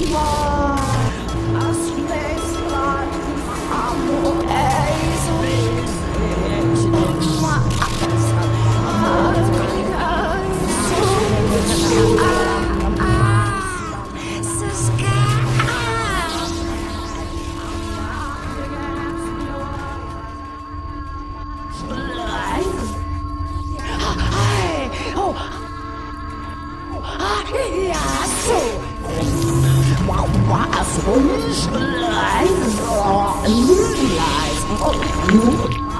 Was uns leise, leise.